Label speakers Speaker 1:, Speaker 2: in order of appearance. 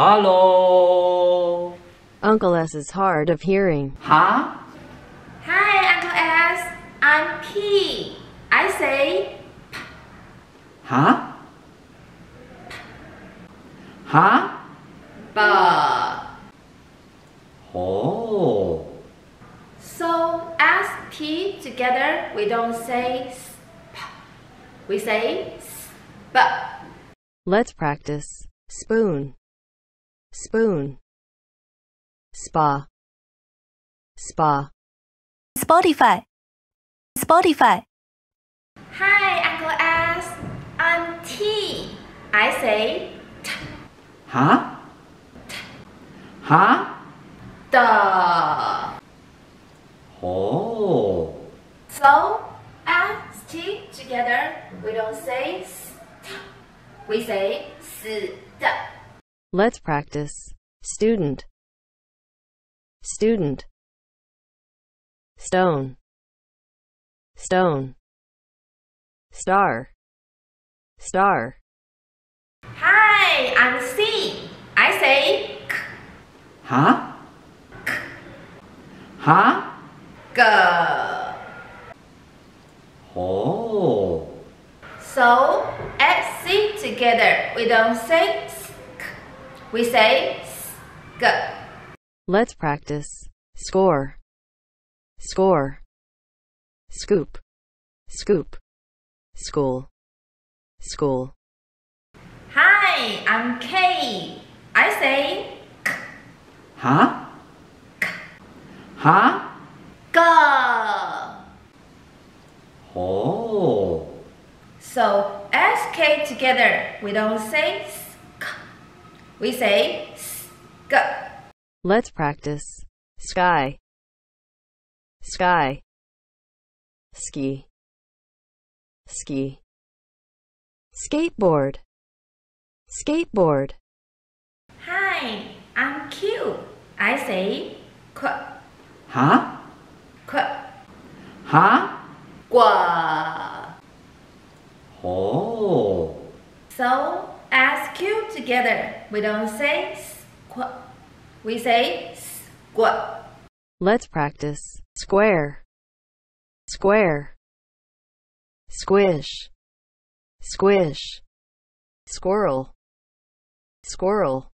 Speaker 1: Hello.
Speaker 2: Uncle S is hard of hearing.
Speaker 1: Huh?
Speaker 3: Hi, Uncle S. I'm P. I say P.
Speaker 1: Huh? Huh?
Speaker 3: B.
Speaker 1: Oh.
Speaker 3: So S P together, we don't say s, p. We say s, b.
Speaker 2: Let's practice. Spoon. Spoon. Spa. Spa.
Speaker 4: Spotify, Spotify,
Speaker 3: Hi, Uncle S. I'm T. I say t,
Speaker 1: Huh? Huh?
Speaker 3: d.
Speaker 1: Oh.
Speaker 3: So S T together, we don't say s, t. We say s, d.
Speaker 2: Let's practice. Student. Student. Stone. Stone. Star. Star.
Speaker 3: Hi, I'm C. I say k,
Speaker 1: Huh? Huh?
Speaker 3: g.
Speaker 1: Oh.
Speaker 3: So S C together, we don't say s, k. We say go.
Speaker 2: Let's practice. Score. Score. Scoop. Scoop. School. School.
Speaker 3: Hi, I'm K. I say k.
Speaker 1: Huh? K. Huh?
Speaker 3: Go.
Speaker 1: Oh.
Speaker 3: So S K together, we don't say s, k. We say s, g.
Speaker 2: Let's practice. Sky. Sky. Ski. Ski. Skateboard. Skateboard.
Speaker 3: Hi, I'm Q. I say qu,
Speaker 1: Huh?
Speaker 3: qu,
Speaker 1: Huh?
Speaker 3: gua.
Speaker 1: Oh.
Speaker 3: So S Q together, we don't say s, qu. We say s, gu.
Speaker 2: Let's practice. Square. Square. Squish. Squish. Squirrel. Squirrel.